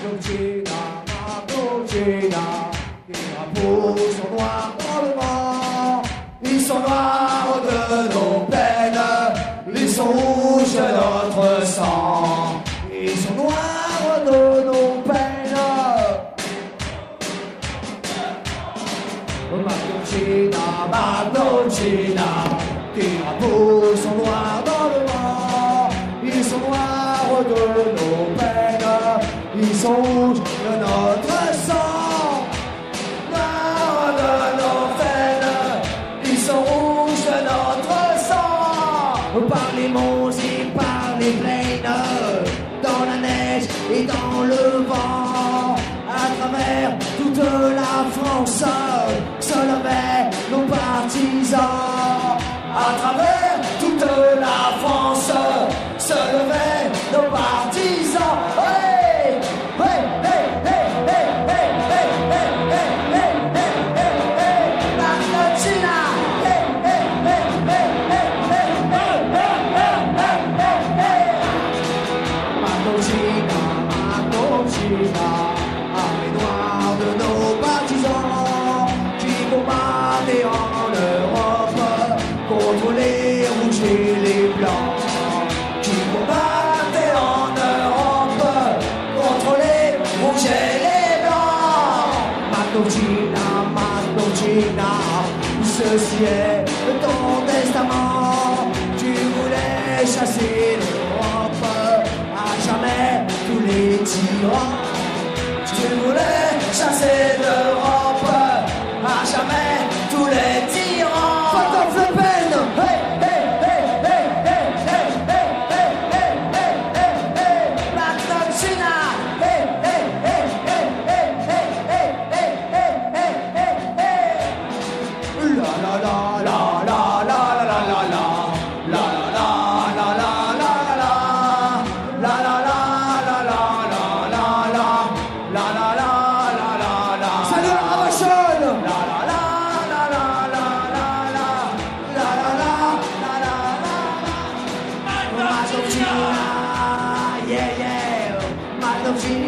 Magnocina, Magnocina, qui a peau sont noirs dans le vent. Ils sont noirs de nos peines, ils sont rouges de notre sang. Ils sont noirs de nos peines. Magnocina, Magnocina, qui a peau sont noirs dans le vent. Ils sont noirs de nos peines, ils sont rouges de notre sang. De nos veines, ils sont rouges de notre sang. Par les monts et par les plaines, dans la neige et dans le vent, à travers toute la France, se levaient nos partisans. À travers toute la France, les rouges et les blancs. Qui combattaient en Europe contre les rouges et les blancs. Magnocina, Magnocina, ceci est ton testament. Tu voulais chasser l'Europe à jamais tous les tyrans. Tu voulais chasser yeah, yeah, my love,